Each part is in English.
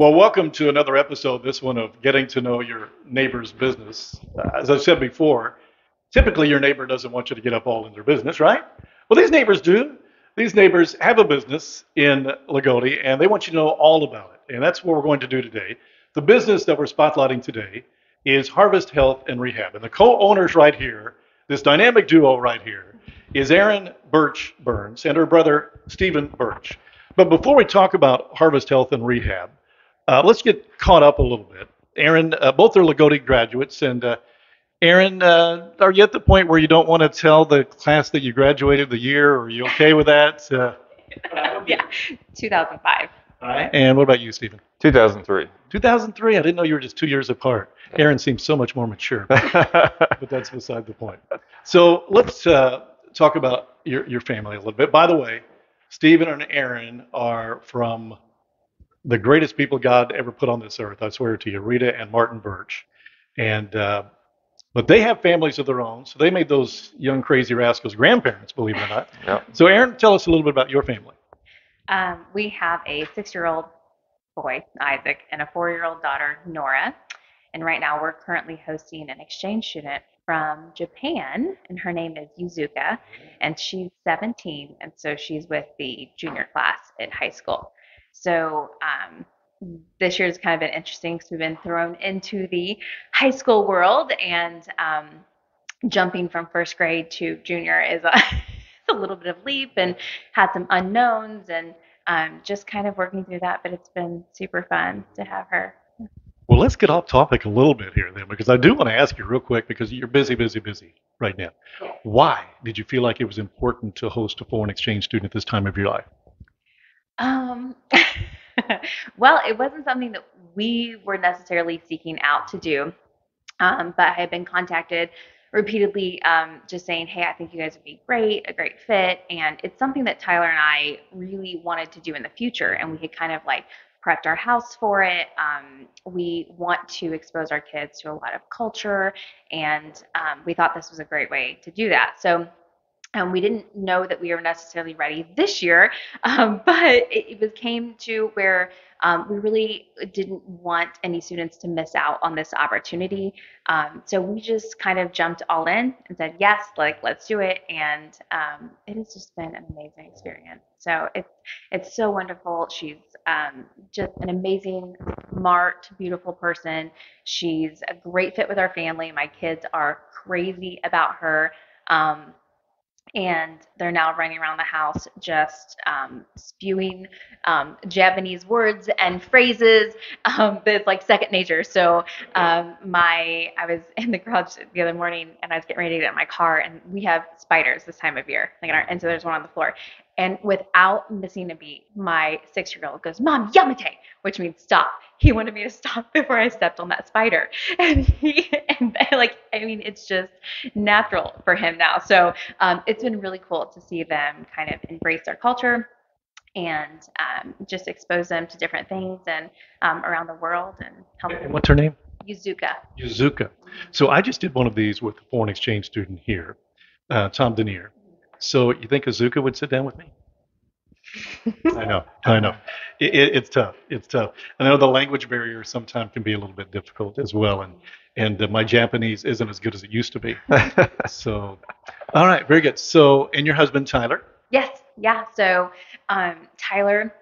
Well, welcome to another episode, this one of Getting to Know Your Neighbor's Business. As I've said before, typically your neighbor doesn't want you to get up all in their business, right? Well, these neighbors do. These neighbors have a business in Loogootee and they want you to know all about it. And that's what we're going to do today. The business that we're spotlighting today is Harvest Health and Rehab. And the co owners right here, this dynamic duo right here, is Erin Birch Burns and her brother Stephen Birch. But before we talk about Harvest Health and Rehab, uh, let's get caught up a little bit. Aaron, uh, both are Loogootee graduates, and uh, Erin, uh, are you at the point where you don't want to tell the class that you graduated the year? Or are you okay with that? Uh, yeah, 2005. all right. And what about you, Stephen? 2003. 2003. I didn't know you were just two years apart. Aaron seems so much more mature, but that's beside the point. So let's uh, talk about your, your family a little bit. By the way, Stephen and Aaron are from the greatest people God ever put on this earth. I swear to you, Rita and Martin Birch. And uh, but they have families of their own, so they made those young crazy rascals grandparents, believe it or not. Yep. So, Aaron, tell us a little bit about your family. Um, we have a six-year-old boy, Isaac, and a four-year-old daughter, Nora. And right now, we're currently hosting an exchange student from Japan, and her name is Yuzuka, and she's 17, and so she's with the junior class at high school. So um, this year's kind of been interesting because we've been thrown into the high school world, and um, jumping from first grade to junior is a, a little bit of leap, and had some unknowns, and um, just kind of working through that. But it's been super fun to have her. Well, let's get off topic a little bit here then, because I do want to ask you real quick because you're busy, busy, busy right now. Yeah. Why did you feel like it was important to host a foreign exchange student at this time of your life? Um, well, it wasn't something that we were necessarily seeking out to do, um, but I had been contacted repeatedly, um, just saying, "Hey, I think you guys would be great, a great fit," and it's something that Tyler and I really wanted to do in the future, and we had kind of like prepped our house for it. Um, we want to expose our kids to a lot of culture, and um, we thought this was a great way to do that. So and we didn't know that we were necessarily ready this year, um, but it, it came to where um, we really didn't want any students to miss out on this opportunity. Um, so we just kind of jumped all in and said yes, like let's do it, and um, it has just been an amazing experience. So it's it's so wonderful. She's um, just an amazing, smart, beautiful person. She's a great fit with our family. My kids are crazy about her. Um, and they're now running around the house just um, spewing um, Japanese words and phrases um, that's like second nature. So um, my I was in the garage the other morning and I was getting ready to get in my car and we have spiders this time of year, like our, and so there's one on the floor. And without missing a beat, my six-year-old goes, "Mom, yamate," which means stop. He wanted me to stop before I stepped on that spider, and he and like I mean, it's just natural for him now. So um, it's been really cool to see them kind of embrace their culture and um, just expose them to different things and um, around the world and help And them. what's her name? Yuzuka. Yuzuka. So I just did one of these with a foreign exchange student here, uh, Tom Denier. So you think Azuka would sit down with me? I know, I know. It, it, it's tough. It's tough. I know the language barrier sometimes can be a little bit difficult as well, and and uh, my Japanese isn't as good as it used to be. So, all right, very good. So, and your husband Tyler? Yes, yeah. So um, Tyler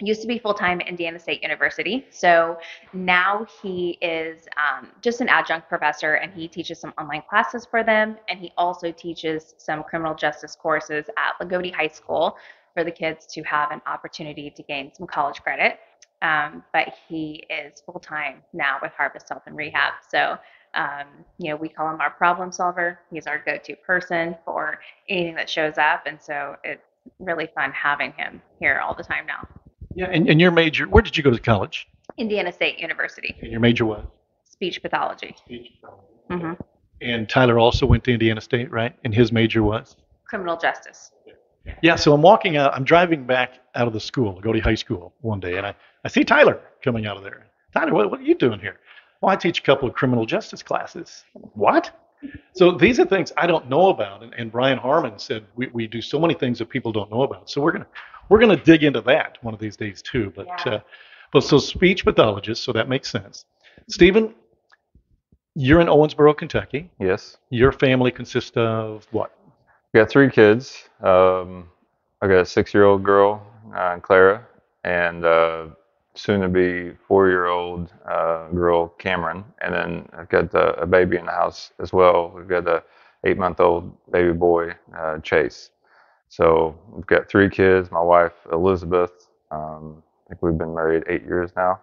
used to be full time at Indiana State University. So now he is um, just an adjunct professor and he teaches some online classes for them. And he also teaches some criminal justice courses at Loogootee High School for the kids to have an opportunity to gain some college credit. Um, but he is full time now with Harvest Health and Rehab. So um, you know, we call him our problem solver. He's our go-to person for anything that shows up, and so it's really fun having him here all the time now. Yeah. And, and your major? Where did you go to college? Indiana State University, And your major was? speech pathology, Speech. Mhm. And Tyler also went to Indiana State, right? And his major was? criminal justice. Yeah, so I'm walking out, I'm driving back out of the school, Loogootee High School, one day, and I, I see Tyler coming out of there. Tyler, what, what are you doing here? Well, I teach a couple of criminal justice classes. What? So these are things I don't know about, and, and Brian Harmon said we, we do so many things that people don't know about. So we're gonna we're gonna dig into that one of these days too. But Yeah. uh, Well, so speech pathologist, so that makes sense. Stephen, you're in Owensboro, Kentucky. Yes. Your family consists of what? We got three kids. Um, I got a six-year-old girl, uh, Clara, and uh, soon-to-be four-year-old uh, girl, Cameron. And then I've got uh, a baby in the house as well. We've got a eight-month-old baby boy, uh, Chase. So we've got three kids. My wife, Elizabeth. Um, I think we've been married eight years now.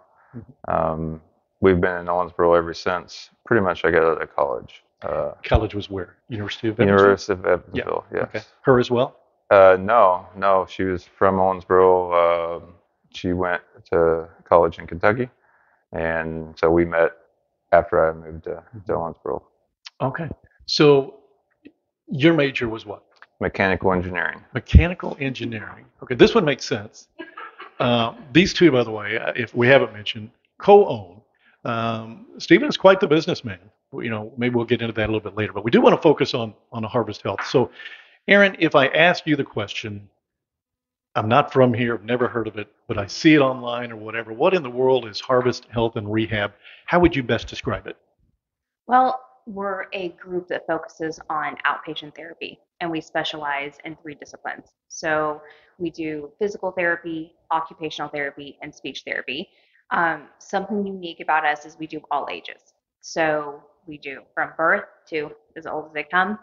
Um, we've been in Owensboro ever since. Pretty much I got out of college. Uh, College was where? University of Evansville? University of Evansville. Yes. Okay. Her as well? Uh, no, no. She was from Owensboro. Um, she went to college in Kentucky, and so we met after I moved to, to Owensboro. Okay. So your major was what? Mechanical engineering. Mechanical engineering. Okay, this one makes sense. Uh, these two, by the way, uh, if we haven't mentioned, co-own. Um, Stephen is quite the businessman. You know, maybe we'll get into that a little bit later, but we do want to focus on on the Harvest Health. So, Aaron, if I ask you the question, I'm not from here, I've never heard of it, but I see it online or whatever. What in the world is Harvest Health and Rehab? How would you best describe it? Well, we're a group that focuses on outpatient therapy, and we specialize in three disciplines. So we do physical therapy, occupational therapy, and speech therapy. Um, something unique about us is we do all ages. So we do from birth to as old as they come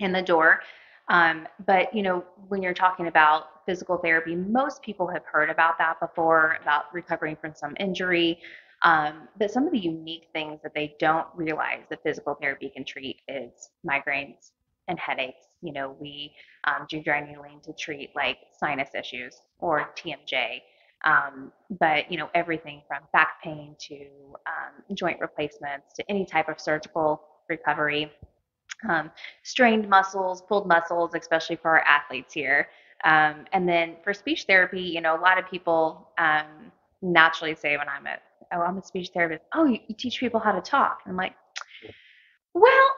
in the door. Um, but you know, when you're talking about physical therapy, most people have heard about that before, about recovering from some injury. Um, but some of the unique things that they don't realize that physical therapy can treat is migraines and headaches. You know, we um, do granulin to treat like sinus issues or TMJ. Um, but you know, everything from back pain to um, joint replacements to any type of surgical recovery. Um, strained muscles, pulled muscles, especially for our athletes here. Um, and then for speech therapy, you know, a lot of people um, naturally say when I'm at, oh, I'm a speech therapist, oh, you, you teach people how to talk. I'm like, well,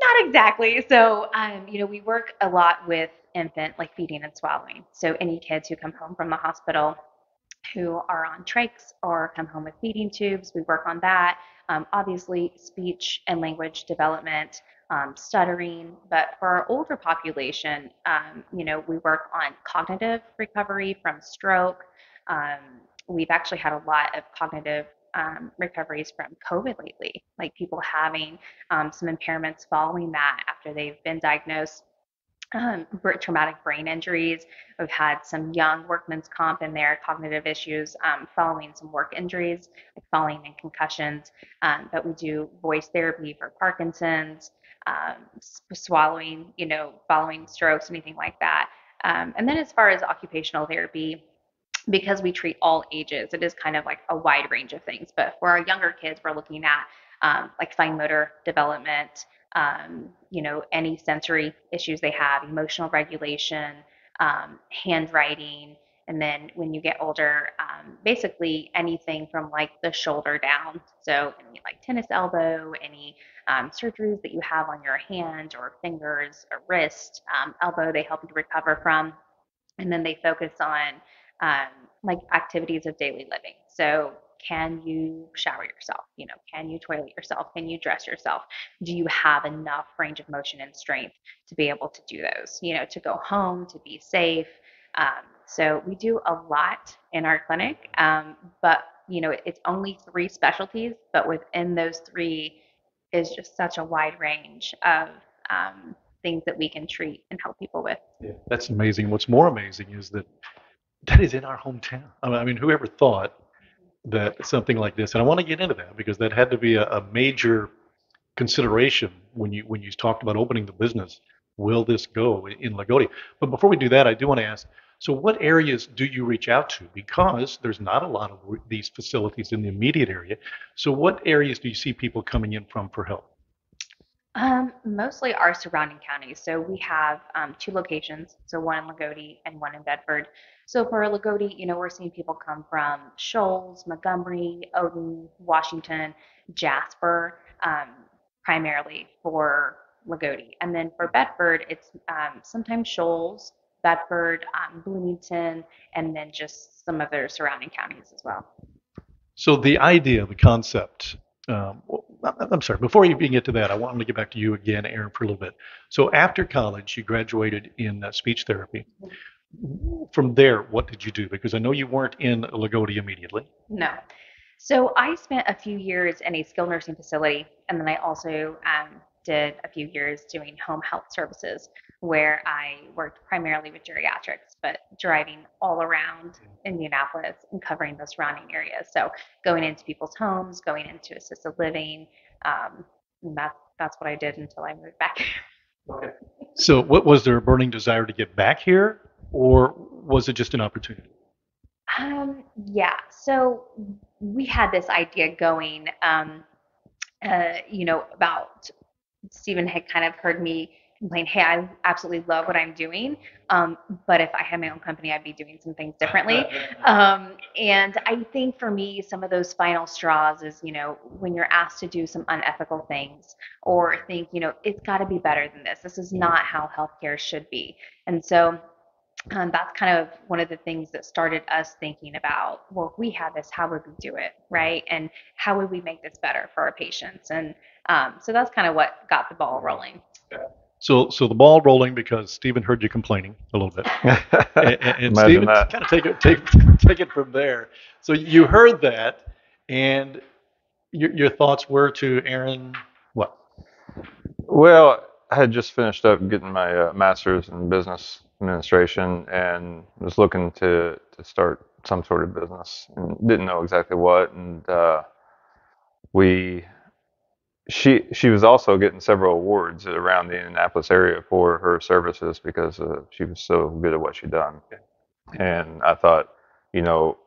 not exactly. So, um, you know, we work a lot with infant, like feeding and swallowing. So, any kids who come home from the hospital who are on trachs or come home with feeding tubes, we work on that. Um, obviously, speech and language development, um, stuttering. But for our older population, um, you know, we work on cognitive recovery from stroke. Um, we've actually had a lot of cognitive um, recoveries from COVID lately, like people having um, some impairments following that after they've been diagnosed. Um, traumatic brain injuries. We've had some young workman's comp in there, cognitive issues um, following some work injuries, like falling and concussions. Um, but we do voice therapy for Parkinson's, um, swallowing, you know, following strokes, anything like that. Um, and then as far as occupational therapy, because we treat all ages, it is kind of like a wide range of things. But for our younger kids, we're looking at um, like fine motor development, um, you know, any sensory issues they have, emotional regulation, um, handwriting. And then when you get older, um, basically anything from like the shoulder down. So, any like tennis elbow, any um, surgeries that you have on your hand or fingers or wrist, um, elbow, they help you recover from. And then they focus on um, like activities of daily living. So, can you shower yourself? You know, can you toilet yourself? Can you dress yourself? Do you have enough range of motion and strength to be able to do those? You know, to go home, to be safe. Um, so we do a lot in our clinic, um, but you know, it's only three specialties, but within those three is just such a wide range of um, things that we can treat and help people with. Yeah, that's amazing. What's more amazing is that that is in our hometown. I mean, I mean whoever thought that something like this, and I want to get into that because that had to be a, a major consideration when you when you talked about opening the business. Will this go in Loogootee? But before we do that, I do want to ask. So, what areas do you reach out to? Because there's not a lot of these facilities in the immediate area. So, what areas do you see people coming in from for help? Um, mostly our surrounding counties. So we have um, two locations, so one in Loogootee and one in Bedford. So for Loogootee, you know, we're seeing people come from Shoals, Montgomery, Odon, Washington, Jasper, um, primarily for Loogootee. And then for Bedford, it's um, sometimes Shoals, Bedford, um, Bloomington, and then just some of their surrounding counties as well. So the idea, the concept. Um, I'm sorry. Before you get to that, I wanted to get back to you again, Aaron, for a little bit. So after college, you graduated in uh, speech therapy. From there, what did you do? Because I know you weren't in Loogootee immediately. No. So I spent a few years in a skilled nursing facility, and then I also um, did a few years doing home health services, where I worked primarily with geriatrics, but driving all around Indianapolis and covering the surrounding areas. So going into people's homes, going into assisted living. Um, and that, that's what I did until I moved back. Okay. So, what was there a burning desire to get back here, or was it just an opportunity? Um, yeah. So we had this idea going, um, uh, you know, about Stephen had kind of heard me complain, hey, I absolutely love what I'm doing. Um, but if I had my own company, I'd be doing some things differently. Um, and I think for me, some of those final straws is, you know, when you're asked to do some unethical things or think, you know, it's got to be better than this. This is not how healthcare should be. And so um, that's kind of one of the things that started us thinking about well if we had this how would we do it right and how would we make this better for our patients and um, so that's kind of what got the ball rolling So, so the ball rolling because Stephen heard you complaining a little bit, and, and Stephen that. kind of take it, take take it from there. So you heard that, and your your thoughts were to Aaron. What? Well, I had just finished up getting my uh, master's in business administration and was looking to, to start some sort of business and didn't know exactly what. And uh, we, she, she was also getting several awards around the Indianapolis area for her services because uh, she was so good at what she'd done. And I thought, you know,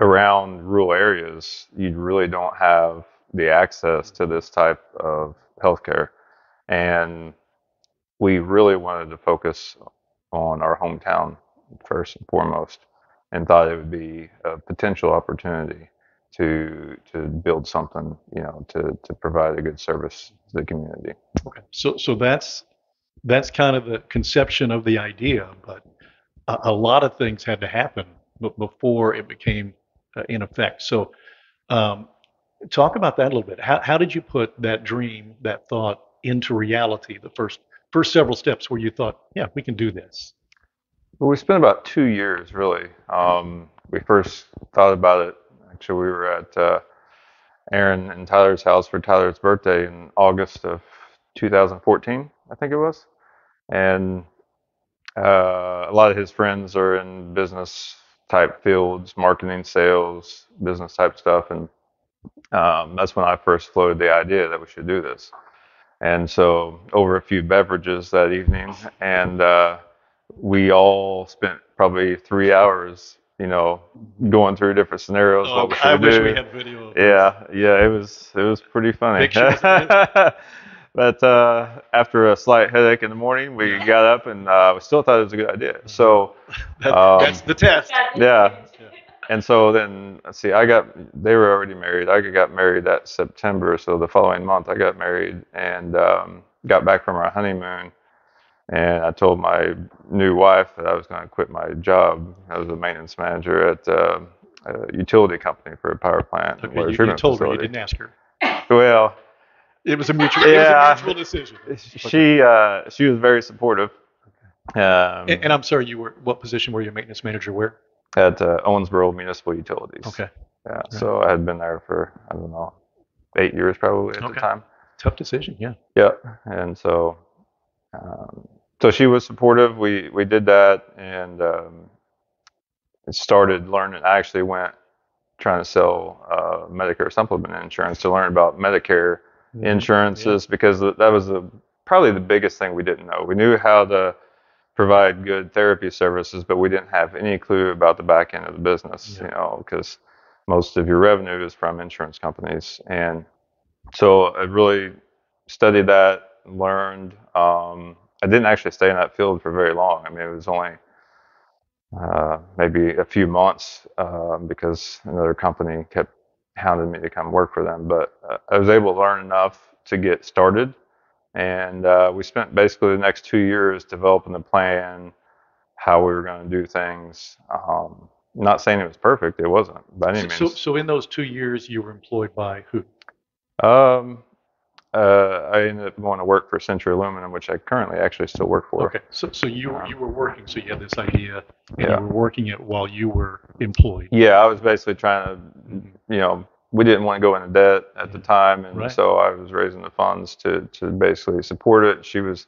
around rural areas, you really don't have the access to this type of healthcare. And we really wanted to focus on our hometown first and foremost and thought it would be a potential opportunity to to build something, you know, to, to provide a good service to the community. Okay. So so that's that's kind of the conception of the idea, but a, a lot of things had to happen b- before it became uh, in effect. So um, talk about that a little bit. How how did you put that dream, that thought into reality? The first first several steps where you thought, yeah, we can do this. Well, we spent about two years really. Um, we first thought about it. Actually, we were at uh, Aaron and Tyler's house for Tyler's birthday in August of 2014, I think it was. And uh, a lot of his friends are in business type fields, marketing, sales, business type stuff. And um, that's when I first floated the idea that we should do this. And so, over a few beverages that evening, and uh, we all spent probably three hours, you know, going through different scenarios. what we Oh, I wish do. we had video. Of this. Yeah, yeah, it was it was pretty funny. Pictures, but uh, after a slight headache in the morning, we got up and uh, we still thought it was a good idea. So That- um, that's the test. yeah, and so then let's see, I got they were already married. I got married that September, so the following month I got married and um, got back from our honeymoon. And I told my new wife that I was going to quit my job. I was a maintenance manager at uh, a utility company for a power plant. Okay, water you, you told her, you didn't ask her. Well, It was a mutual. Yeah. It was a mutual decision. she uh, she was very supportive. Um, And, and I'm sorry, you were what position were you maintenance manager? Where? at uh, Owensboro Municipal Utilities. Okay, Yeah. So I had been there for I don't know eight years probably at Okay. the time. tough decision. Yeah. Yeah. And so um, so she was supportive. We we did that and um, started learning. I actually went trying to sell uh, Medicare supplement insurance to learn about Medicare insurances because that was the probably the biggest thing we didn't know. We knew how to provide good therapy services, but we didn't have any clue about the back end of the business, Yeah. you know, because most of your revenue is from insurance companies. And so I really studied that, learned. Um, I didn't actually stay in that field for very long. I mean, it was only uh, maybe a few months um, because another company kept hounding me to come work for them. But uh, I was able to learn enough to get started. And uh, we spent basically the next two years developing the plan, how we were going to do things. Um, not saying it was perfect. It wasn't by any So, means. so in those two years, you were employed by who? Um, uh, I ended up going to work for Century Aluminum, which I currently actually still work for. Okay, so, so you were, you were working, so you had this idea, and Yeah. you were working it while you were employed. Yeah, I was basically trying to, mm-hmm. you know, we didn't want to go into debt at the mm-hmm. time, and Right. so I was raising the funds to to basically support it. She was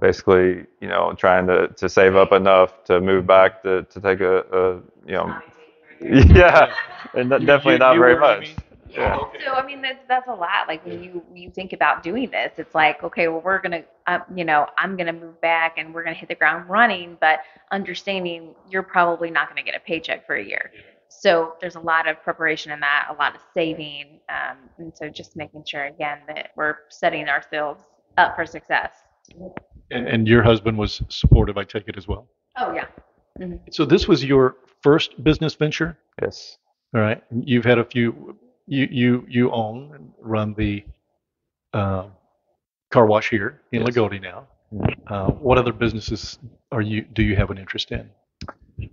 basically, you know, trying to to save up enough to move mm-hmm. back to to take a, a you know, yeah, and You- definitely you- not you very were, you much. mean? Yeah. Okay. So I mean that's that's a lot. Like when you you think about doing this, it's like okay, well we're gonna, uh, you know, I'm gonna move back and we're gonna hit the ground running, but understanding you're probably not gonna get a paycheck for a year. So there's a lot of preparation in that, a lot of saving, um, and so just making sure again that we're setting ourselves up for success. And, and your husband was supportive, I take it as well. Oh yeah. So this was your first business venture, Yes. all right? You've had a few. You you you own and run the um, car wash here in Yes. Loogootee now. Uh, what other businesses are you do you have an interest in?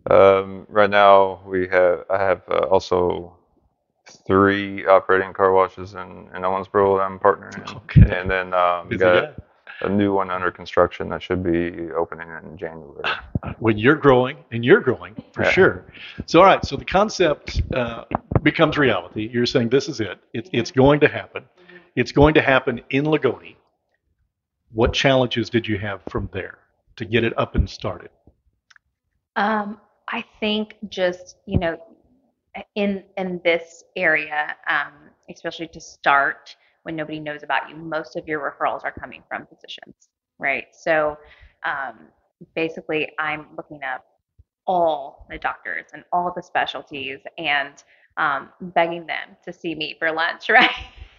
Um, right now we have I have uh, also three operating car washes in, in Owensboro that I'm partnering in. Okay. And then um, Busy got guy. a new one under construction that should be opening in January. when you're growing and you're growing for Yeah. sure. So all right, so the concept uh, becomes reality. You're saying this is it. it. It's going to happen. It's going to happen in Loogootee. What challenges did you have from there to get it up and started? Um, I think just you know, in in this area, um, especially to start when nobody knows about you, most of your referrals are coming from physicians, right? So um, basically, I'm looking up all the doctors and all the specialties and um, begging them to see me for lunch, right?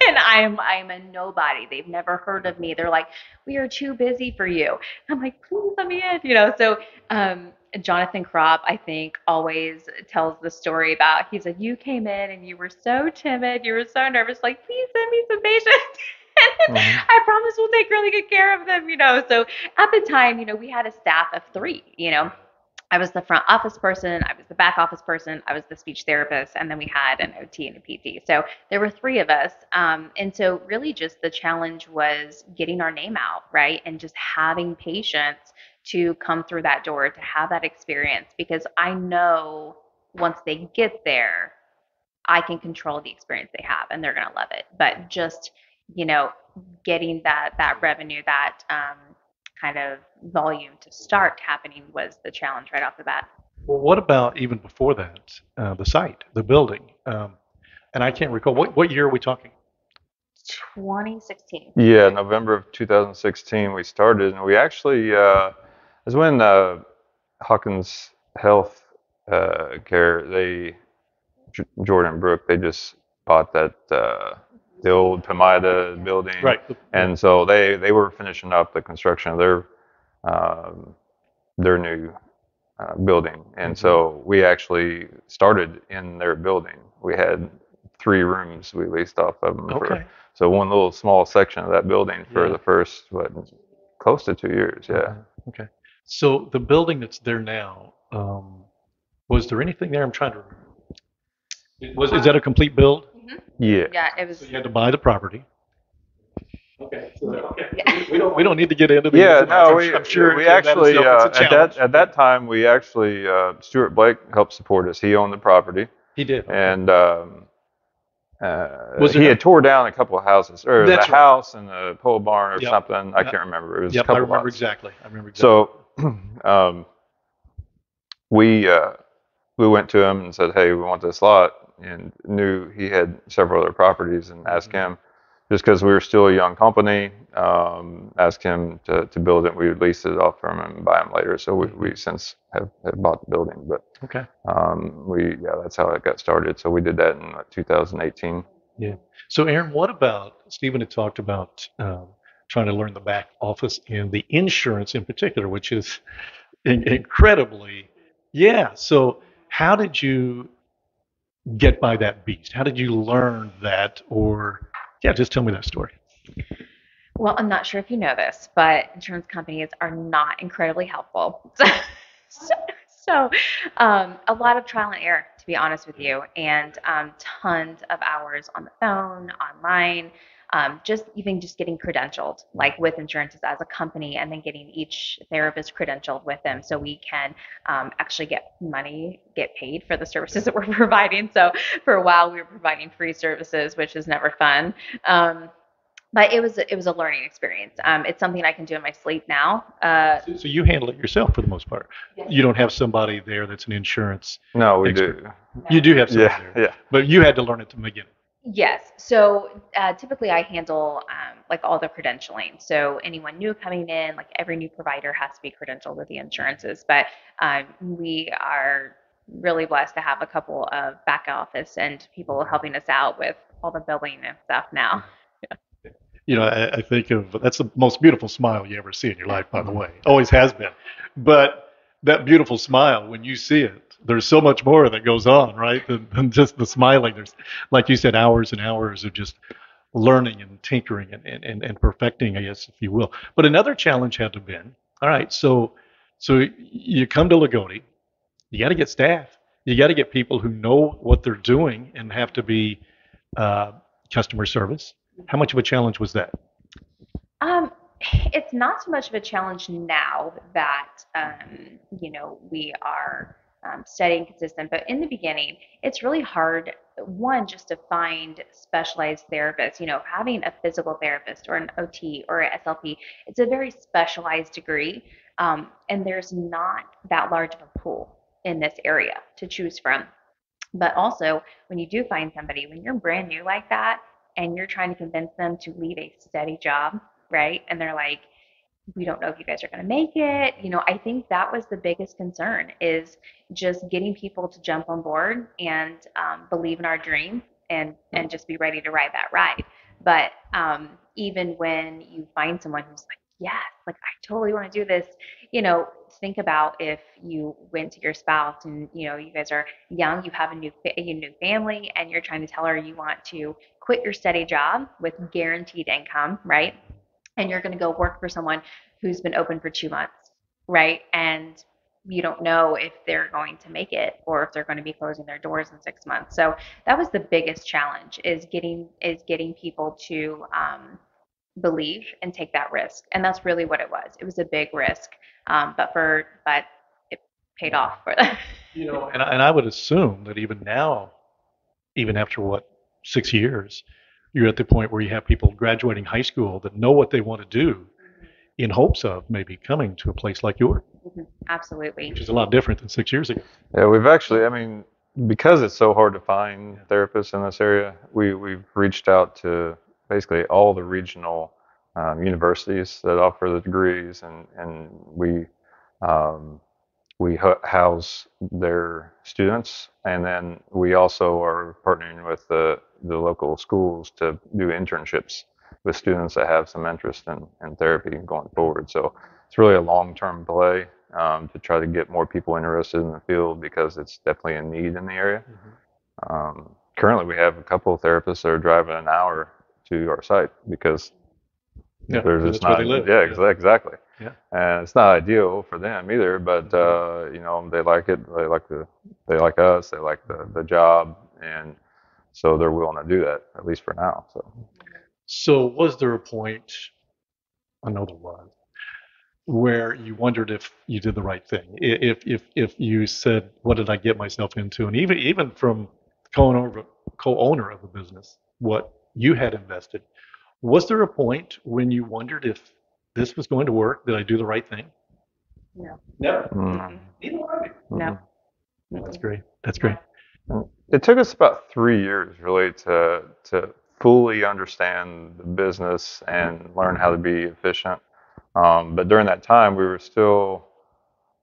And I'm I'm a nobody. They've never heard of me. They're like, we are too busy for you. I'm like, please let me in, you know. So um, Jonathan Kropp, I think, always tells the story about he said, You came in and you were so timid, you were so nervous, like, please send me some patients. Mhm. I promise we'll take really good care of them, you know. So at the time, you know, we had a staff of three, you know. I was the front office person, I was the back office person, I was the speech therapist, and then we had an OT and a PT. So there were three of us. Um, and so, really, just the challenge was getting our name out, right? And just having patients to come through that door to have that experience because I know once they get there, I can control the experience they have and they're going to love it. But just, you know, getting that that revenue, that um, kind of volume to start happening was the challenge right off the bat. Well, what about even before that, uh, the site, the building? Um, and I can't recall what what year are we talking? 2016. Yeah, November of 2016 we started, and we actually uh, is when uh, Hawkins Health uh, Care they J- Jordan Brook they just bought that uh, the old Pamida building, Right. and so they they were finishing up the construction of their um, their new uh, building, and so we actually started in their building. We had three rooms we leased off of them for so one little small section of that building for Yeah. the first what close to two years. Yeah. Okay. So the building that's there now, um, was there anything there? I'm trying to remember. Was is that a complete build? Yeah. Yeah, it was. So you had to buy the property. Okay. So, okay. We don't we don't need to get into the Yeah, ins and outs. no, I'm, we, I'm sure we that actually itself uh, at that at that time we actually uh, Stuart Blake helped support us. He owned the property, he did. and um, uh, Was it he a- had tore down a couple of houses, or That's the right. house and the pole barn or Yep. something. I Yep. can't remember. It was a Yep, I remember lots. exactly. I remember exactly. So um, we uh, we went to him and said, "Hey, we want this lot," and knew he had several other properties, and asked Mhm. him just because we were still a young company, um, asked him to, to build it. We would lease it off from him and buy him later. So we, we since have, have bought the building, but okay. um, we yeah, that's how it got started. So we did that in what, 2018. So, Aaron, what about Stephen had talked about um, trying to learn the back office and the insurance in particular, which is in- incredibly, yeah. So, how did you get by that beast? How did you learn that? Or, yeah, just tell me that story. Well, I'm not sure if you know this, but insurance companies are not incredibly helpful. So, so um, a lot of trial and error, to be honest with you, and um, tons of hours on the phone, online, um, just even just getting credentialed, like with insurances as a company, and then getting each therapist credentialed with them, so we can um, actually get money, get paid for the services that we're providing. So for a while, we were providing free services, which is never fun. Um, but it was it was a learning experience. Um, it's something I can do in my sleep now. Uh, So, so you handle it yourself for the most part. Yes. You don't have somebody there that's an insurance. No, we Expert. do. You do have somebody Yeah, there, yeah. but you had to learn it to begin. Yes. So uh, typically, I handle um, like all the credentialing. So anyone new coming in, like every new provider has to be credentialed with the insurances. But um, we are really blessed to have a couple of back office and people helping us out with all the billing and stuff now. You know, I, I think of that's the most beautiful smile you ever see in your life, by the way. Always has been. But that beautiful smile, when you see it, there's so much more that goes on, right? Than, than just the smiling. There's, like you said, hours and hours of just learning and tinkering and, and, and, and perfecting, I guess, if you will. But another challenge had to been, all right, so so you come to Loogootee, you got to get staff. You got to get people who know what they're doing and have to be uh, customer service. How much of a challenge was that? Um, it's not so much of a challenge now that um, you know we are um, steady and consistent, but in the beginning, it's really hard. One, just to find specialized therapists. You know, having a physical therapist or an OT or a SLP, it's a very specialized degree, um, and there's not that large of a pool in this area to choose from. But also, when you do find somebody, when you're brand new like that, and you're trying to convince them to leave a steady job, right? And they're like, we don't know if you guys are going to make it. You know, I think that was the biggest concern is just getting people to jump on board and um, believe in our dream and and just be ready to ride that ride. But um, even when you find someone who's like, yes, like I totally want to do this, you know, think about if you went to your spouse and you know you guys are young, you have a new a new family, and you're trying to tell her you want to quit your steady job with guaranteed income, right? And you're going to go work for someone who's been open for two months, right? And you don't know if they're going to make it or if they're going to be closing their doors in six months. So that was the biggest challenge is getting is getting people to um, believe and take that risk, and that's really what it was. It was a big risk, um, but for but it paid off for them. You know, and I, and I would assume that even now, even after what six years, you're at the point where you have people graduating high school that know what they want to do, in hopes of maybe coming to a place like yours, Absolutely. which is a lot different than six years ago. Yeah, we've actually, I mean, because it's so hard to find therapists in this area, we, we've reached out to basically all the regional um, universities that offer the degrees, and, and we, um, we house their students, and then we also are partnering with the, the local schools to do internships with students that have some interest in, in therapy going forward. So it's really a long-term play um, to try to get more people interested in the field because it's definitely a need in the area. Um, currently, we have a couple of therapists that are driving an hour to our site because Yeah, there's just not. Yeah, exa- exactly. Yeah. And it's not ideal for them either, but uh, you know they like it. They like the. They like us. They like the the job, and so they're willing to do that at least for now. So. So was there a point, I know there was, where you wondered if you did the right thing? If if if you said, "What did I get myself into?" And even even from co-owner co-owner of the business, what you had invested, was there a point when you wondered if this was going to work? Did I do the right thing? No. Never. Mm. Neither one of you. No. That's great. That's great. It took us about three years really to to fully understand the business and learn how to be efficient. Um, but during that time, we were still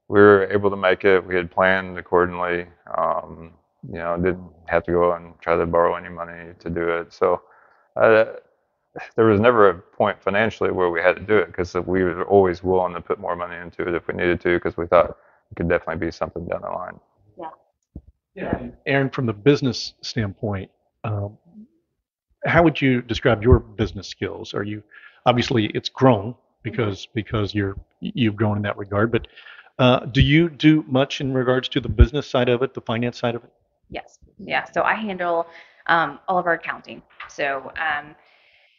we were able to make it. We had planned accordingly. Um, you know, didn't have to go and try to borrow any money to do it. So uh, there was never a point financially where we had to do it because we were always willing to put more money into it if we needed to because we thought it could definitely be something down the line. Yeah. Yeah. Aaron, from the business standpoint, um, how would you describe your business skills? Are you obviously it's grown because because you're you've grown in that regard, but Uh, do you do much in regards to the business side of it, the finance side of it? Yes. Yeah. So I handle um, all of our accounting. So um,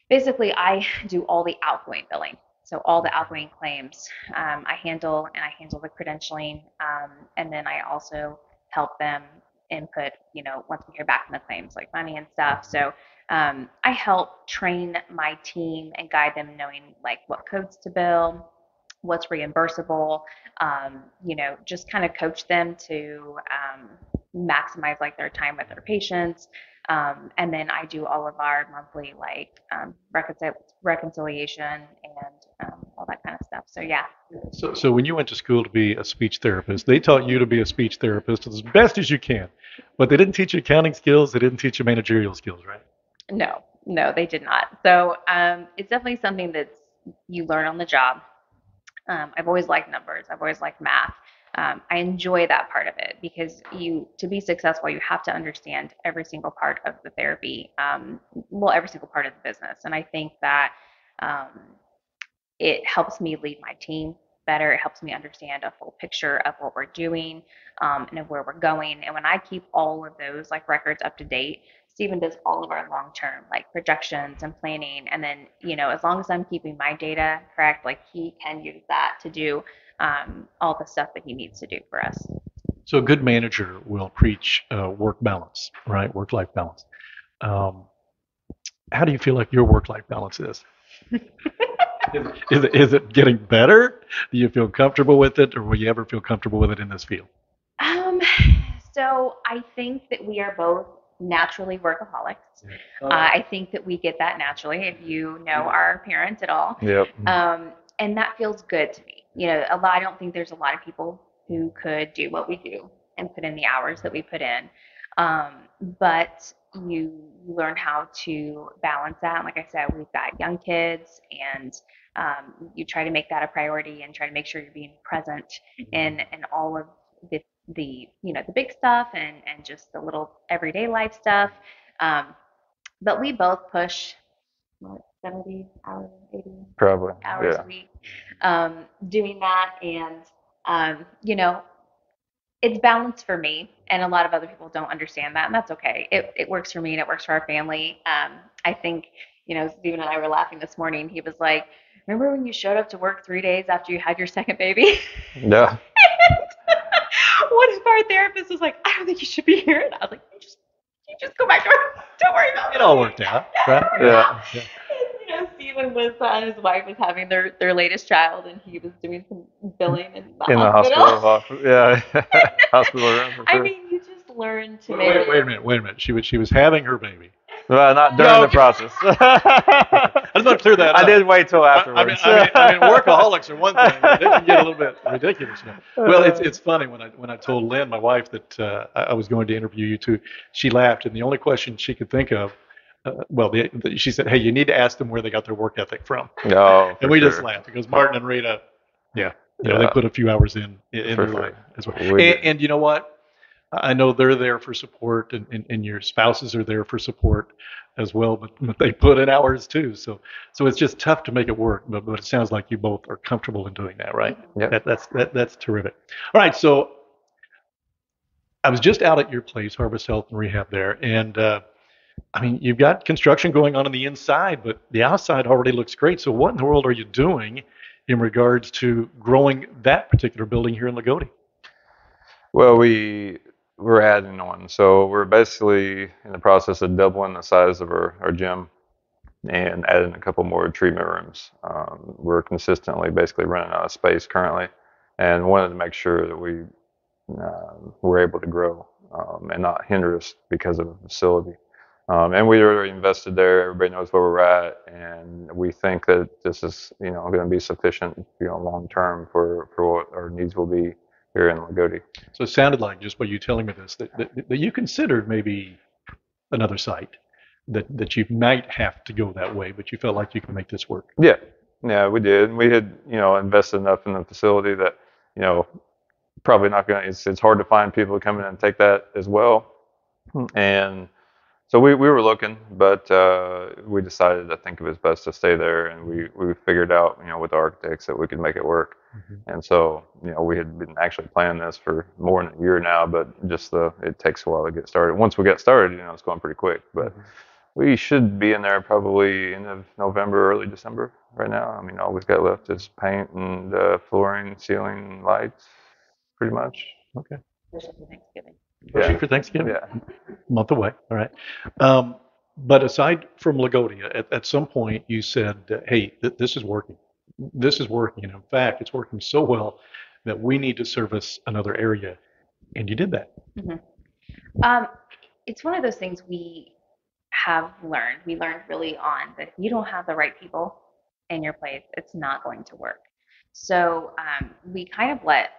basically, I do all the outgoing billing. So all the outgoing claims um, I handle, and I handle the credentialing, um, and then I also help them input. You know, once we hear back from the claims, like money and stuff. So um, I help train my team and guide them, knowing like what codes to bill, what's reimbursable. Um, you know, just kind of coach them to um, maximize like their time with their patients. Um, and then I do all of our monthly like um, reconcil- reconciliation and um, all that kind of stuff. So yeah. So, so when you went to school to be a speech therapist, they taught you to be a speech therapist as best as you can, but they didn't teach you accounting skills. They didn't teach you managerial skills, right? No, no, they did not. So um, it's definitely something that you learn on the job. Um, I've always liked numbers. I've always liked math. Um, I enjoy that part of it because you, to be successful, you have to understand every single part of the therapy, um, well, every single part of the business. And I think that um, it helps me lead my team better. It helps me understand a full picture of what we're doing um, and of where we're going. And when I keep all of those like records up to date, Stephen does all of our long term like projections and planning. And then, you know, as long as I'm keeping my data correct, like he can use that to do um, all the stuff that he needs to do for us. So a good manager will preach uh, work balance, right? Work life balance. Um, how do you feel like your work life balance is? is, is, it, is it getting better? Do you feel comfortable with it, or will you ever feel comfortable with it in this field? Um, so I think that we are both naturally workaholics. Uh, I think that we get that naturally if you know our parents at all. Yep. Um, and that feels good to me. You know, a lot. I don't think there's a lot of people who could do what we do and put in the hours that we put in. Um, but you learn how to balance that. And like I said, we've got young kids, and um, you try to make that a priority and try to make sure you're being present in in all of the the you know the big stuff and and just the little everyday life stuff. Um, but we both push 70 hours, 80 Probably. hours Yeah. a week um, doing that, and um, you know, it's balanced for me, and a lot of other people don't understand that, and that's okay. It it works for me, and it works for our family. Um, I think you know, Stephen and I were laughing this morning. He was like, "Remember when you showed up to work three days after you had your second baby?" Yeah. One of our therapists was like, "I don't think you should be here," and I was like, "You just you just go back to work. Don't worry about it. It all worked out, right? Yeah. Yeah. You know, Stephen was uh, his wife was having their their latest child, and he was doing some billing in the In the hospital. hospital. Yeah. hospital room. For I mean, you just learn to Wait, maybe. wait, wait a minute. Wait a minute. She was she was having her baby. well, not during Yeah, the process. I just want to clear that I up. did wait till I- afterwards. I mean, I mean, I mean, workaholics are one thing. but They can get a little bit ridiculous. Now. Well, it's it's funny when I when I told Lynn, my wife, that uh, I I was going to interview you too. She laughed, and the only question she could think of, uh, well, the, the, she said, "Hey, you need to ask them where they got their work ethic from." no. And for we just sure. laughed because Martin and Rita, yeah, you know, they put a few hours in in, For their sure. life as well. We And, and you know what? I know they're there for support, and, and, and your spouses are there for support as well. But, but they put in hours too, so so it's just tough to make it work. But but it sounds like you both are comfortable in doing that, right? Yep. That, that's that, that's terrific. All right, so I was just out at your place, Harvest Health and Rehab, there, and uh, I mean you've got construction going on on the inside, but the outside already looks great. So what in the world are you doing in regards to growing that particular building here in Loogootee? Well, we we're adding on, so we're basically in the process of doubling the size of our, our gym and adding a couple more treatment rooms. Um, we're consistently basically running out of space currently, and wanted to make sure that we um, were able to grow um, and not hinder us because of the facility. Um, and we already invested there. Everybody knows where we're at, and we think that this is, you know, going to be sufficient, you know, long term for for what our needs will be here in Loogootee. So it sounded like just by you telling me this that, that, that you considered maybe another site that, that you might have to go that way, but you felt like you could make this work. Yeah, yeah, we did. We had, you know, invested enough in the facility that, you know, probably not going to, it's, it's hard to find people to come in and take that as well. And so we, we were looking, but uh, we decided, I think it was best to stay there. And we, we figured out, you know, with the architects that we could make it work. And so, you know, we had been actually planning this for more than a year now, but just the it takes a while to get started. Once we got started, you know, it's going pretty quick. But we should be in there probably end of November, early December right now. I mean, all we've got left is paint and uh, flooring, ceiling, lights, pretty much. Okay. Especially for Thanksgiving. Especially Yeah. for Thanksgiving. Yeah. month away. All right. Um, but aside from Loogootee, at, at some point you said, "Hey, th- this is working. This is working. And in fact, it's working so well that we need to service another area." And you did that. Um, it's one of those things we have learned. We learned really on that if you don't have the right people in your place, it's not going to work. So um, we kind of let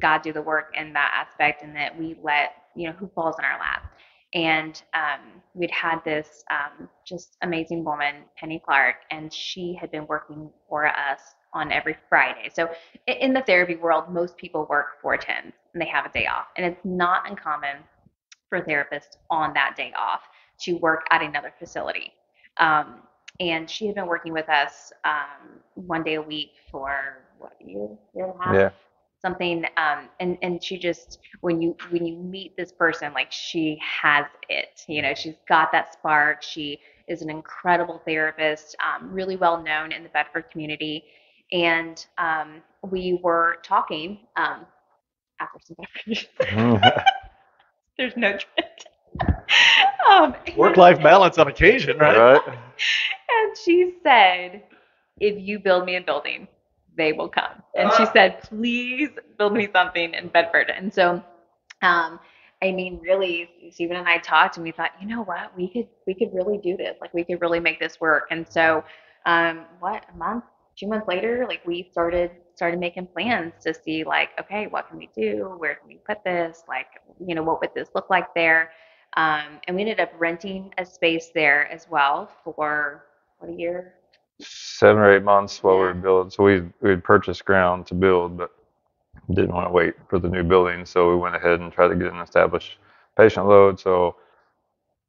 God do the work in that aspect, and that we let you know who falls in our lap. And um, we'd had this um, just amazing woman, Penny Clark, and she had been working for us on every Friday. So in the therapy world, most people work four tens and they have a day off, and it's not uncommon for therapists on that day off to work at another facility. Um, and she had been working with us um, one day a week for what year, year and a half, Yeah. Something. Um, and and she just when you when you meet this person, like she has it. You know, she's got that spark. She is an incredible therapist, um, really well known in the Bedford community. And um, we were talking um, after some beverages. There's no trend. um, Work-life balance on occasion, right? right? And she said, if you build me a building, they will come. And she said, please build me something in Bedford. And so, um, I mean, really, Stephen and I talked, and we thought, you know what, we could we could really do this. Like, we could really make this work. And so, um, what a month, two months later, like we started started making plans to see, like, okay, what can we do? Where can we put this? Like, you know, what would this look like there? Um, and we ended up renting a space there as well for what a year? Seven or eight months while we were building. So we we had purchased ground to build, but didn't want to wait for the new building. So we went ahead and tried to get an established patient load. So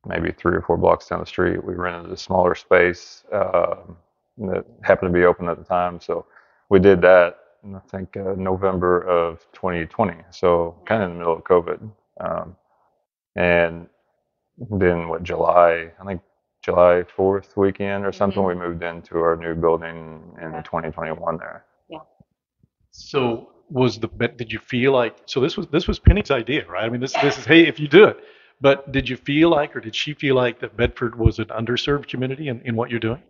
maybe three or four blocks down the street, we rented a smaller space um, that happened to be open at the time. So we did that. in, I think uh, November of 2020. So kind of in the middle of COVID. Um, and then what July? I think July 4th weekend or something. Mhm. We moved into our new building in Okay. 2021 there. Yeah. So was the but did you feel like so this was this was Penny's idea, right? I mean, this this is hey, if you do it. But did you feel like, or did she feel like that Bedford was an underserved community in, in what you're doing?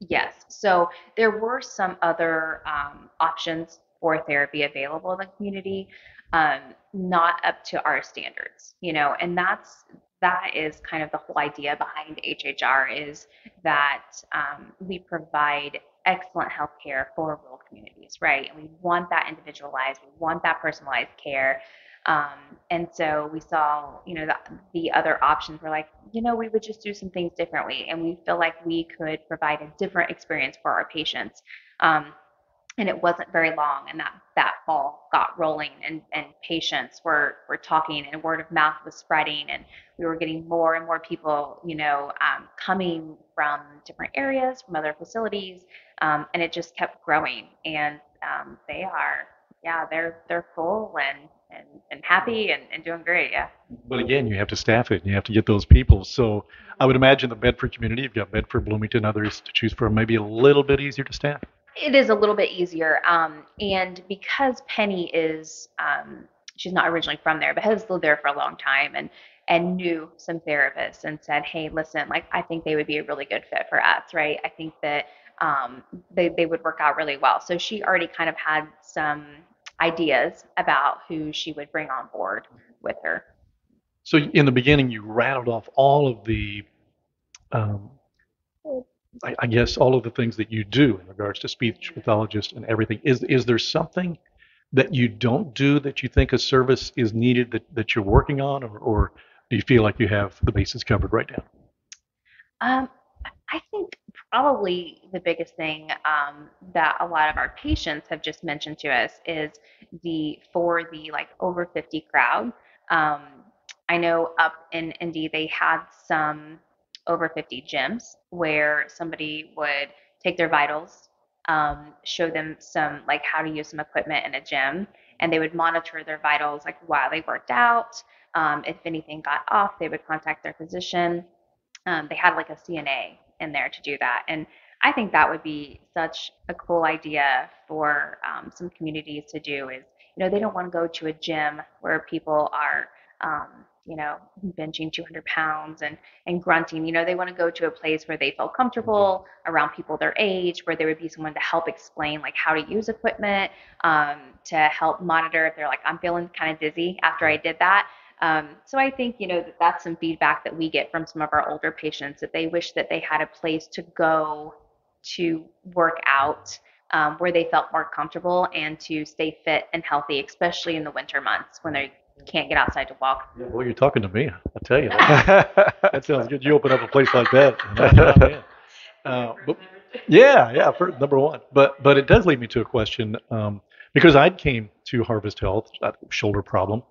Yes. So there were some other um, options for therapy available in the community, um, not up to our standards, you know, and that's that is kind of the whole idea behind HHR is that um, we provide excellent health care for rural communities, right? And we want that individualized, we want that personalized care. Um, and so we saw, you know, the, the other options were like, you know, we would just do some things differently. And we feel like we could provide a different experience for our patients. Um, and it wasn't very long and that that ball got rolling and, and patients were, were talking and word of mouth was spreading and we were getting more and more people, you know, um, coming from different areas, from other facilities, um, and it just kept growing. And um, they are, yeah, they're they're full and and, and happy and, and doing great. Yeah. But again, you have to staff it and you have to get those people. So I would imagine the Bedford community, you've got Bedford, Bloomington, others to choose from, maybe a little bit easier to staff. It is a little bit easier, um, and because Penny is, um, she's not originally from there, but has lived there for a long time and and knew some therapists and said, hey, listen, like I think they would be a really good fit for us, right? I think that um, they they would work out really well. So she already kind of had some ideas about who she would bring on board with her. So in the beginning, you rattled off all of the, um, I, I guess, all of the things that you do in regards to speech pathologist and everything. Is is there something that you don't do that you think a service is needed that, that you're working on, or, or do you feel like you have the bases covered right now? Um, I think probably the biggest thing um, that a lot of our patients have just mentioned to us is the for the like over 50 crowd. Um, I know up in Indy they had some over 50 gyms where somebody would take their vitals um, show them some like how to use some equipment in a gym, and they would monitor their vitals like while they worked out. Um, if anything got off, they would contact their physician. Um, they had like a CNA in there to do that, and I think that would be such a cool idea for um, some communities to do. Is you know they don't want to go to a gym where people are um, you know, benching 200 pounds and, and grunting. You know, they want to go to a place where they feel comfortable around people their age, where there would be someone to help explain like how to use equipment, um, to help monitor if they're like, I'm feeling kind of dizzy after I did that. Um, so I think, you know, that that's some feedback that we get from some of our older patients that they wish that they had a place to go to work out um, where they felt more comfortable and to stay fit and healthy, especially in the winter months when they can't get outside to walk. Yeah, well, you're talking to me. I tell you, that, that sounds good. You open up a place like that. and I'm in. Uh, but, yeah, yeah, for number one. But but it does lead me to a question um, because I came to Harvest Health, uh, shoulder problem,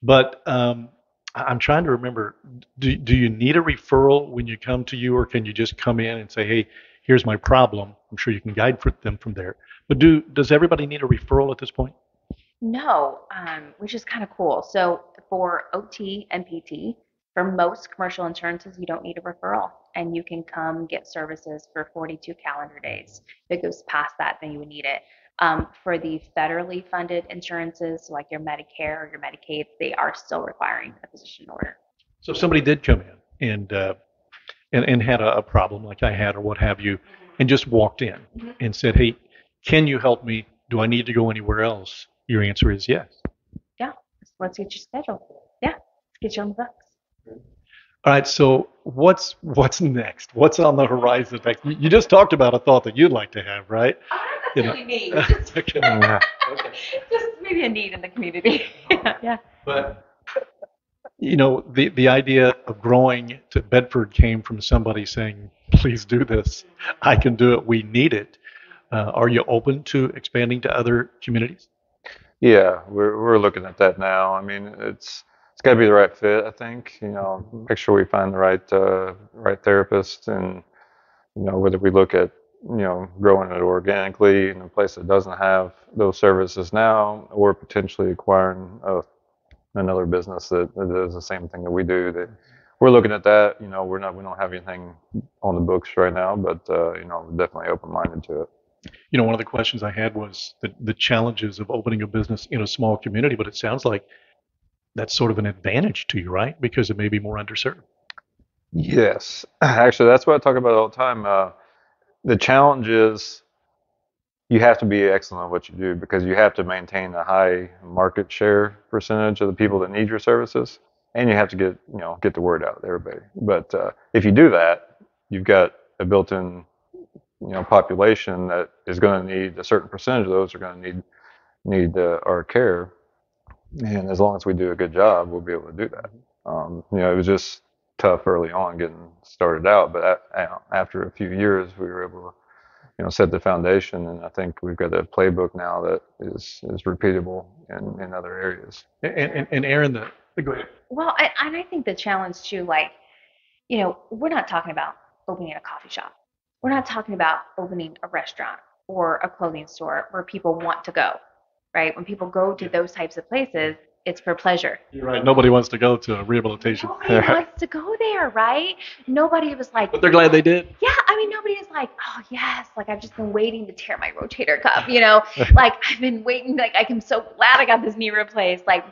but um, I- I'm trying to remember. Do do you need a referral when you come to you, or can you just come in and say, hey, here's my problem? I'm sure you can guide for them from there. But do does everybody need a referral at this point? No, um, which is kind of cool. So for OT and PT, for most commercial insurances, you don't need a referral and you can come get services for 42 calendar days. If it goes past that, then you would need it. Um, for the federally funded insurances, like your Medicare or your Medicaid, they are still requiring a physician order. So if somebody did come in and uh, and, and had a, a problem like I had or what have you, and just walked in Mhm. and said, "Hey, can you help me? Do I need to go anywhere else?" Your answer is yes. Yeah, let's get you scheduled. Yeah, let's get you on the books. All right. So what's what's next? What's on the horizon next? You you just talked about a thought that you'd like to have, right? Oh, You that's know. really me. Just, Okay. Just maybe a need in the community. yeah. But you know, the the idea of growing to Bedford came from somebody saying, "Please do this. I can do it. We need it." Uh, are you open to expanding to other communities? Yeah, we're we're looking at that now. I mean, it's it's got to be the right fit. I think you know, make sure we find the right uh, right therapist, and you know, whether we look at you know growing it organically in a place that doesn't have those services now, or potentially acquiring a, another business that, that does the same thing that we do. That we're looking at that. You know, we're not we don't have anything on the books right now, but uh, you know, definitely open minded to it. You know, one of the questions I had was the, the challenges of opening a business in a small community, but it sounds like that's sort of an advantage to you, right? Because it may be more underserved. Yes, actually, that's what I talk about all the time. Uh, the challenge is you have to be excellent at what you do because you have to maintain a high market share percentage of the people that need your services, and you have to get you know get the word out to everybody. But uh, if you do that, you've got a built-in you know population that is going to need a certain percentage of those are going to need need uh, our care, and as long as we do a good job, we'll be able to do that. Um, you know, it was just tough early on getting started out, but a- a- after a few years, we were able to, you know, set the foundation, and I think we've got a playbook now that is is repeatable in, in other areas. And, and, and Aaron, the, go ahead. Well, I, and I think the challenge too, like, you know, we're not talking about opening a coffee shop. We're not talking about opening a restaurant or a clothing store where people want to go, right? When people go to those types of places, it's for pleasure. You're right. Nobody wants to go to a rehabilitation, Nobody wants to go there, right? Nobody was like, but they're glad they did. yeah, I mean, nobody is like, oh yes, like I've just been waiting to tear my rotator cuff, you know, like I've been waiting, like I'm so glad I got this knee replaced. Like,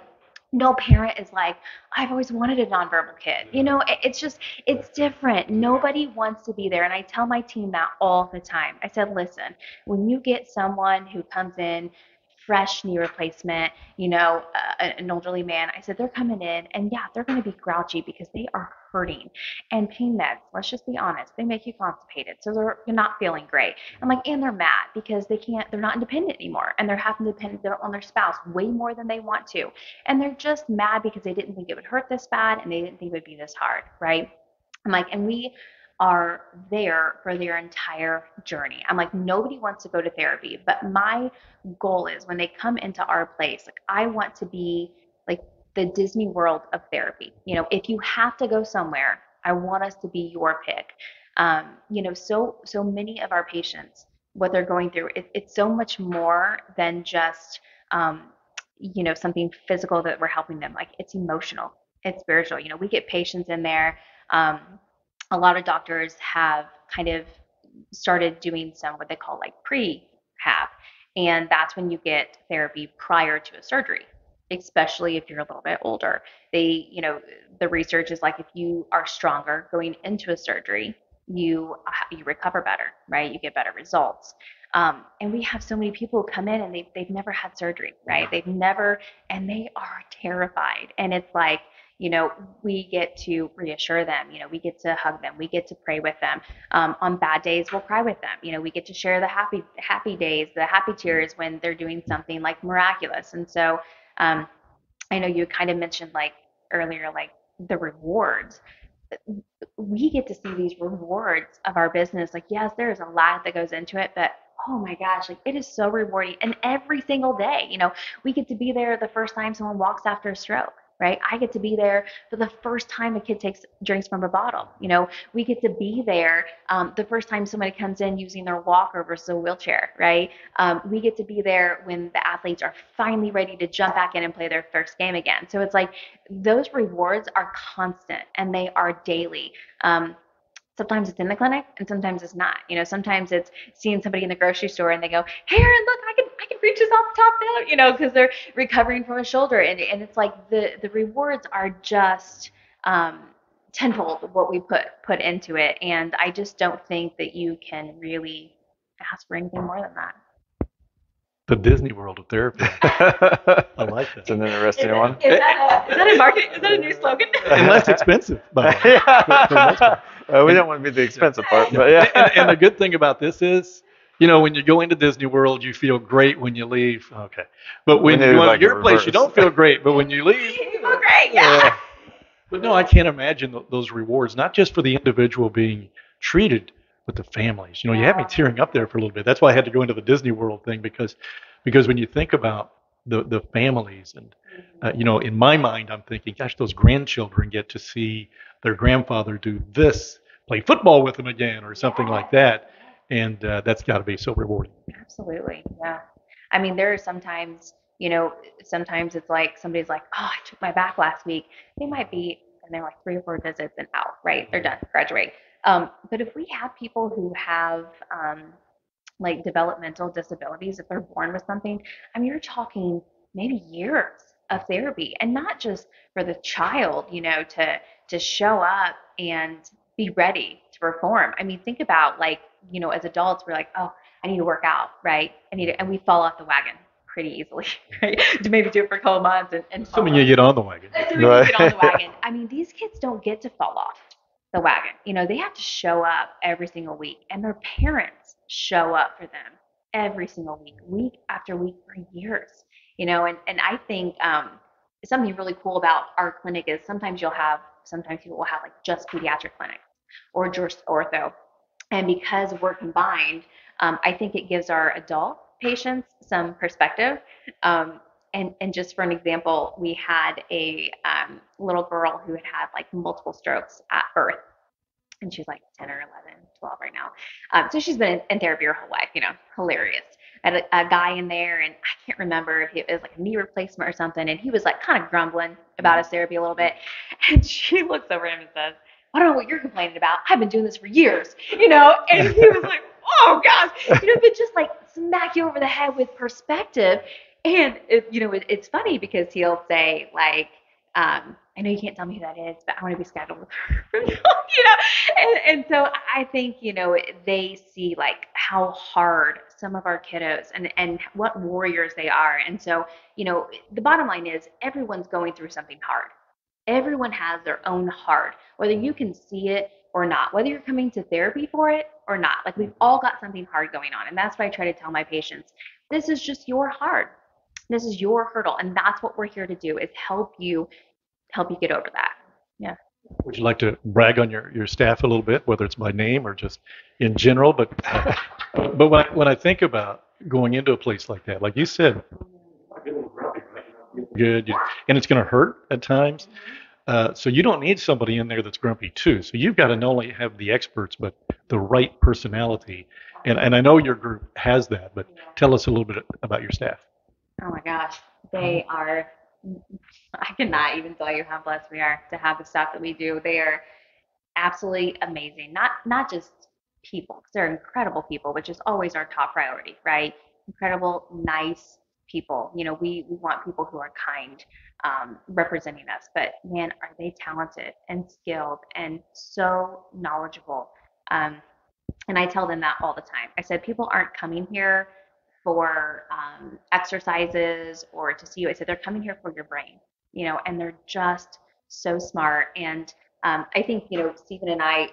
no parent is like, I've always wanted a nonverbal kid, you know. It's just, it's different. Nobody wants to be there, and I tell my team that all the time. I said, listen, when you get someone who comes in fresh knee replacement, you know, uh, an elderly man, I said they're coming in, and yeah, they're going to be grouchy because they are hurting and pain meds, let's just be honest, they make you constipated. So they're not feeling great. I'm like, and they're mad because they can't, they're not independent anymore. And they're having to depend on their spouse way more than they want to. And they're just mad because they didn't think it would hurt this bad and they didn't think it would be this hard, right? I'm like, and we are there for their entire journey. I'm like, nobody wants to go to therapy, but my goal is when they come into our place, like I want to be like the Disney world of therapy. You know, if you have to go somewhere, I want us to be your pick. Um, you know, so so many of our patients what they're going through, it, it's so much more than just, um, you know, something physical that we're helping them. Like it's emotional, it's spiritual. You know, we get patients in there. Um, a lot of doctors have kind of started doing some what they call like pre-hab, and that's when you get therapy prior to a surgery especially if you're a little bit older. They, you know, the research is like if you are stronger going into a surgery, you you recover better, right? You get better results. Um, and we have so many people come in and they've they've never had surgery, right? They've never, and they are terrified. And it's like, you know, we get to reassure them. You know, we get to hug them. We get to pray with them. Um, on bad days, we'll cry with them. You know, we get to share the happy happy days, the happy tears when they're doing something like miraculous. And so um, I know you kind of mentioned like earlier, like the rewards. We get to see these rewards of our business. Like, yes, there is a lot that goes into it, but oh my gosh, like it is so rewarding. And every single day, you know, we get to be there the first time someone walks after a stroke right? I get to be there for the first time a kid takes drinks from a bottle. You know, we get to be there um, the first time somebody comes in using their walker versus a wheelchair, right? Um, we get to be there when the athletes are finally ready to jump back in and play their first game again. So it's like those rewards are constant and they are daily. Um, sometimes it's in the clinic and sometimes it's not. You know, sometimes it's seeing somebody in the grocery store and they go, "Hey, Erin, look, I can I can reach this off the top now," you know, because they're recovering from a shoulder, and and it's like the the rewards are just um, tenfold what we put put into it, and I just don't think that you can really ask for anything more than that. The Disney World of therapy. I like that. It's an interesting is one. That, is, that a, is that a marketing? Is that a new slogan? and less expensive, by the way. for the most part. Uh, we don't want to be the expensive part, but yeah. and, and the good thing about this is, you know, when you go into Disney World, you feel great when you leave. Okay, but when you need go to like a your place, you don't feel great. But when you leave, You feel great, yeah. but no, I can't imagine th- those rewards. Not just for the individual being treated, but the families. You know, you had me tearing up there for a little bit. That's why I had to go into the Disney World thing because, because when you think about the the families and uh, you know, in my mind, I'm thinking, gosh, those grandchildren get to see their grandfather do this, play football with them again, or something like that, and uh, that's got to be so rewarding. Absolutely. Yeah. I mean, there are sometimes, you know, sometimes it's like somebody's like, oh, I took my back last week. They might be, and they're like three or four visits and out, right? They're done, graduate. Um, but if we have people who have um, like developmental disabilities, if they're born with something, I mean, you're talking maybe years of therapy and not just for the child, you know, to, to show up and be ready to perform. I mean, think about like, you know, as adults, we're like, oh, I need to work out, right? I need to, and we fall off the wagon pretty easily, right? To maybe do it for a couple months and, and Assuming you get on the wagon. Assuming you get on the wagon. I mean, these kids don't get to fall off the wagon. You know, they have to show up every single week, and their parents show up for them every single week, week after week for years. You know, and and I think um, something really cool about our clinic is sometimes you'll have sometimes people will have like just pediatric clinic or just ortho, and because we're combined, um, I think it gives our adult patients some perspective. Um, and, and just for an example, we had a um, little girl who had had like multiple strokes at birth. And she's like 10 or 11, 12 right now. Um, so she's been in, in therapy her whole life, you know, hilarious. I had a, a guy in there, and I can't remember if it was like a knee replacement or something. And he was like kind of grumbling about his therapy a little bit. And she looks over at him and says, I don't know what you're complaining about. I've been doing this for years, you know? And he was like, oh gosh, you know, but just like smack you over the head with perspective. And it, you know, it, it's funny because he'll say like, um, I know you can't tell me who that is, but I want to be scheduled with her. you know, and, and so I think you know they see like how hard some of our kiddos and and what warriors they are, and so you know the bottom line is everyone's going through something hard. Everyone has their own hard, whether you mm-hmm. can see it or not, whether you're coming to therapy for it or not. Like we've all got something hard going on, and that's what I try to tell my patients. This is just your hard. This is your hurdle, and that's what we're here to do is help you help you get over that. Yeah. Would you like to brag on your, your staff a little bit, whether it's by name or just in general? But but when I, when I think about going into a place like that, like you said, good, and it's going to hurt at times. Uh, so you don't need somebody in there that's grumpy too. So you've got to not only have the experts, but the right personality. And, and I know your group has that, but tell us a little bit about your staff. Oh my gosh, they are. I cannot even tell you how blessed we are to have the staff that we do. They are absolutely amazing. Not not just people, they're incredible people, which is always our top priority, right? Incredible, nice people. You know, we we want people who are kind, um, representing us. But man, are they talented and skilled and so knowledgeable? Um, and I tell them that all the time. I said people aren't coming here for um, exercises or to see you. I said they're coming here for your brain, you know, and they're just so smart. And um, I think, you know, Stephen and I,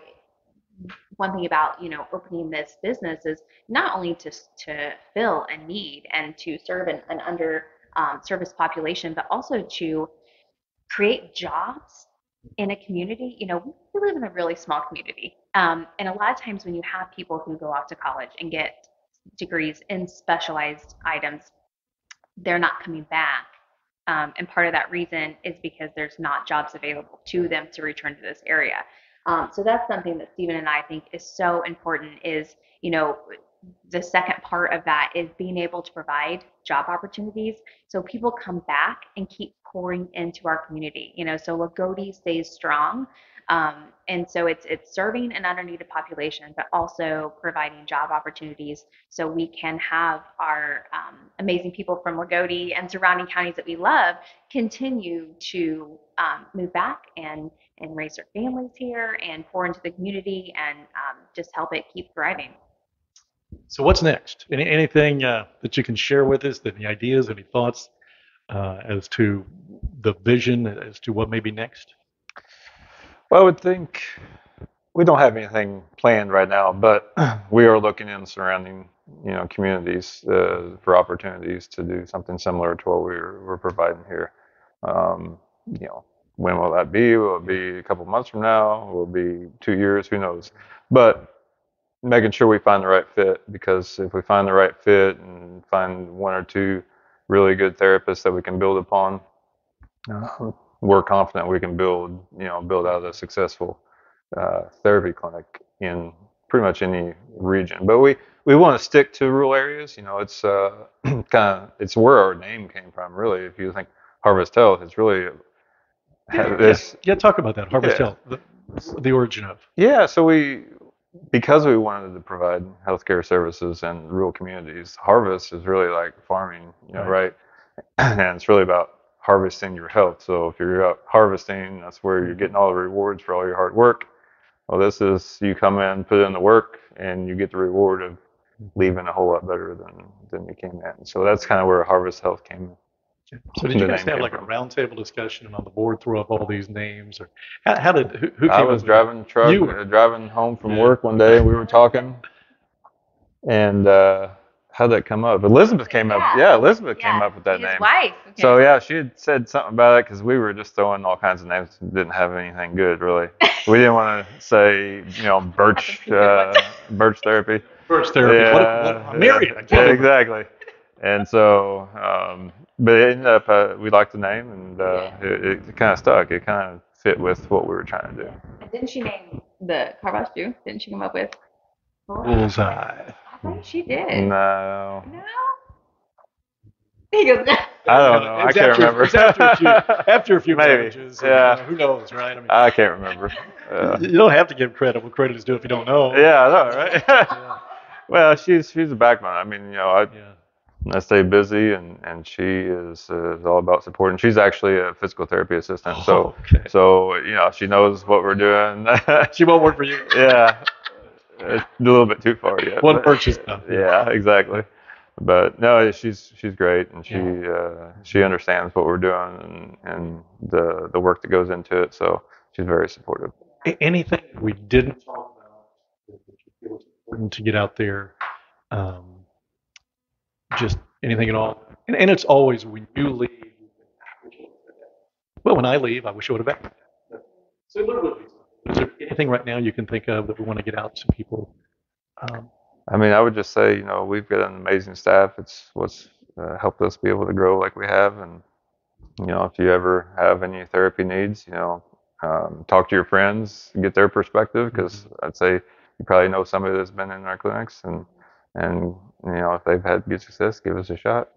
one thing about, you know, opening this business is not only to, to fill a need and to serve an, an under um, service population, but also to create jobs in a community. You know, we live in a really small community. Um, and a lot of times when you have people who go off to college and get degrees in specialized items, they're not coming back. Um, and part of that reason is because there's not jobs available to them to return to this area. Um, so that's something that Stephen and I think is so important is, you know, the second part of that is being able to provide job opportunities so people come back and keep pouring into our community. You know, so Loogootee stays strong. Um, and so it's it's serving an underneeded population, but also providing job opportunities so we can have our um, amazing people from Loogootee and surrounding counties that we love continue to um, move back and and raise their families here and pour into the community and um, just help it keep thriving. So what's next? Any, anything uh, that you can share with us? Any ideas? Any thoughts uh, as to the vision as to what may be next? Well, I would think we don't have anything planned right now, but we are looking in surrounding, you know, communities uh, for opportunities to do something similar to what we're, we're providing here. Um, you know, when will that be? Will it be a couple months from now? Will it be two years? Who knows? But making sure we find the right fit because if we find the right fit and find one or two really good therapists that we can build upon, uh, we're confident we can build, you know, build out a successful uh, therapy clinic in pretty much any region. But we we want to stick to rural areas. You know, it's uh, kind of it's where our name came from. Really, if you think Harvest Health, it's really Yeah, this. yeah, talk about that. Harvest Yeah. Health, the, the origin of. Yeah, so we because we wanted to provide healthcare services in rural communities, harvest is really like farming, you know, right? And it's really about harvesting your health. So if you're out harvesting, that's where you're getting all the rewards for all your hard work. Well, this is you come in, put in the work, and you get the reward of mm-hmm. leaving a whole lot better than than you came in. So that's kind of where Harvest Health came in. So did you guys have like a roundtable discussion and on the board throw up all these names, or how, how did who, who came I was driving the truck, You were. uh, driving home from Yeah. work one day. We were talking, and uh, how'd that come up? Elizabeth came up. Yeah. Yeah, Elizabeth came up with that his name. wife. So yeah, she had said something about it because we were just throwing all kinds of names. Didn't have anything good really. we didn't want to say you know birch Nothing uh, birch therapy. First therapy. Yeah, what, what, I'm married. I yeah, exactly. And so, um, but it ended up uh, we liked the name and uh, it, it kind of stuck. It kind of fit with what we were trying to do. And didn't she name the car wash too? Didn't she come up with? Bullseye. I thought she did. No, No. He goes. No. I don't know. I can't after, remember. After a few, after a few Maybe. marriages. and, Yeah. uh, who knows, right? I mean, I can't remember. Uh, you don't have to give credit when credit is due if you don't know. yeah, I know, right? Yeah. well, she's she's a backbone. I mean, you know, I yeah. I stay busy, and and she is, uh, is all about supporting. She's actually a physical therapy assistant, so Oh, okay. so you know she knows what we're doing. She won't work for you. yeah, it's a little bit too far yet. One purchase. Yeah, exactly. But no, she's she's great, and she Yeah. uh, she understands what we're doing and and the the work that goes into it. So she's very supportive. Anything we didn't talk about that you feel is important to get out there? Um, just anything at all? And, and it's always when you leave. you think, "Ah, I wish I would've said that." Well, when I leave, I wish I would have been. So literally, is there anything right now you can think of that we want to get out to people? Um, I mean, I would just say, you know, we've got an amazing staff. It's what's uh, helped us be able to grow like we have. And, you know, if you ever have any therapy needs, you know, um, talk to your friends, get their perspective, because I'd say you probably know somebody that's been in our clinics. And and you know if they've had good success, give us a shot.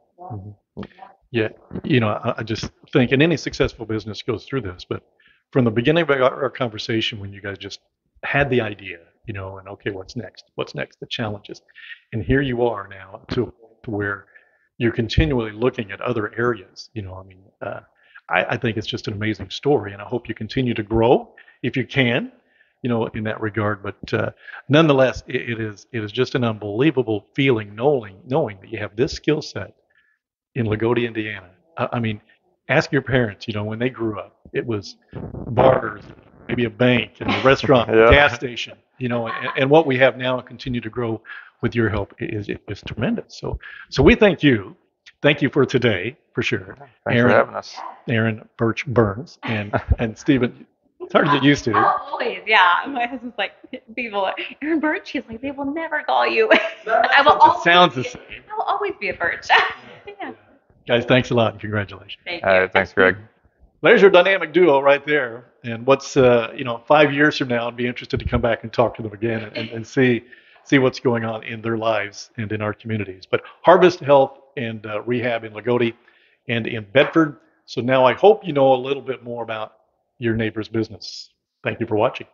Yeah, you know, I, I just think, and any successful business goes through this, but from the beginning of our, our conversation, when you guys just had the idea, you know, and okay, what's next? What's next? The challenges, and here you are now to a point to where you're continually looking at other areas. You know, I mean, uh, I, I think it's just an amazing story, and I hope you continue to grow if you can, you know, in that regard. But uh, nonetheless, it, it is it is just an unbelievable feeling knowing knowing that you have this skill set in Loogootee, Indiana. I, I mean, ask your parents. You know, when they grew up, it was bars, maybe a bank, and a restaurant, Yeah. gas station. You know, and, and what we have now and continue to grow with your help is is tremendous. So so we thank you. Thank you for today, for sure. Thanks Aaron. for having us. Aaron Birch Burns and and Stephen. It's hard to get used to. Oh, always, yeah. My husband's like, people, are, Aaron Birch. He's like, they will never call you. I will It always sounds the be- same. I will always be a Birch. yeah. Guys, thanks a lot and congratulations. Thank you. All right, thanks, Greg. There's your dynamic duo right there. And what's uh, you know five years from now, I'd be interested to come back and talk to them again and, and, and see see what's going on in their lives and in our communities. But Harvest Health and uh, Rehab in Loogootee and in Bedford. So now I hope you know a little bit more about your neighbor's business. Thank you for watching.